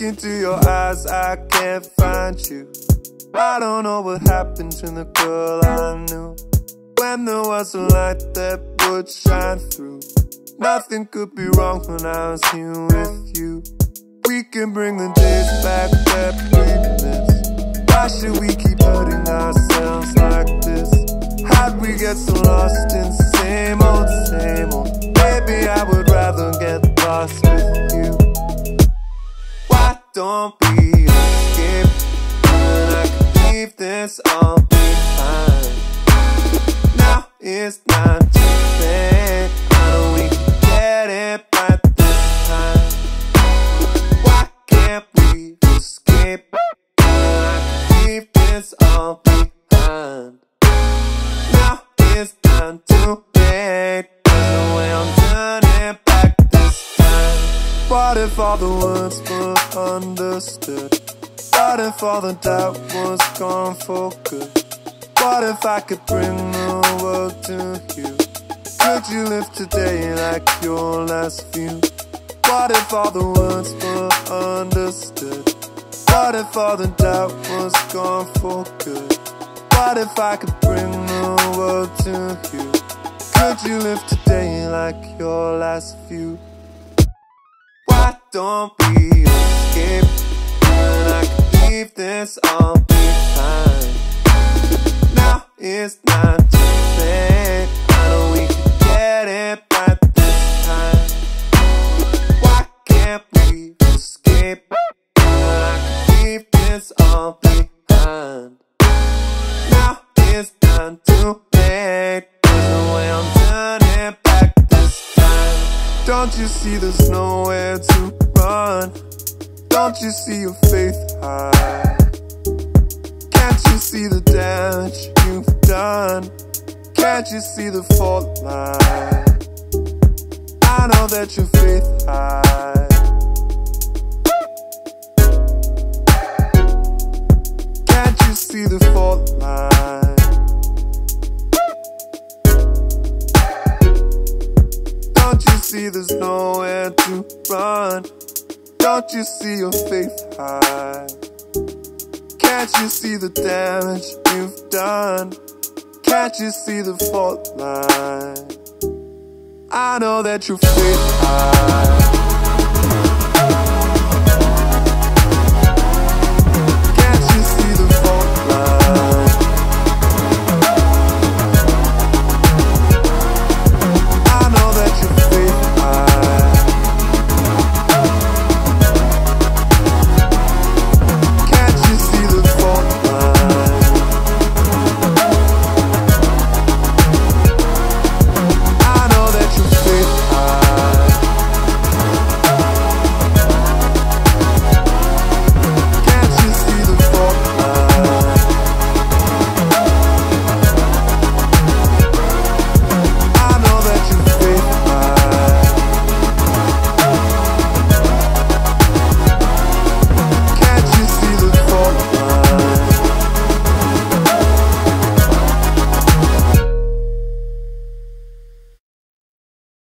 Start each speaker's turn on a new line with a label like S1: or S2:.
S1: into your eyes, I can't find you. I don't know what happened to the girl I knew. When there was a light that would shine through. Nothing could be wrong when I was here with you. We can bring the days back that we missed. Why should we keep hurting ourselves like this? How'd we get so lost in same old, same old? Maybe I would Why don't we escape when I can leave this all behind? Now it's not too late. We get it right this time. Why can't we escape I can leave this all behind? Now it's not too late. Way I'm What if all the words were understood? What if all the doubt was gone for good? What if I could bring the world to you? Could you live today like your last few? What if all the words were understood? What if all the doubt was gone for good? What if I could bring the world to you? Could you live today like your last view? Don't we escape when I can leave this all behind? Now it's not too late. I know we can get it right this time. Why can't we escape when I can leave this all behind? Now it's not too late. There's no way I'm turning back this time. Don't you see there's nowhere to run? Don't you see your faith high? Can't you see the damage you've done? Can't you see the fault line? I know that your faith high. Can't you see the fault line? Don't you see there's nowhere to run? Don't you see your faith high? Can't you see the damage you've done? Can't you see the fault line? I know that your faith high.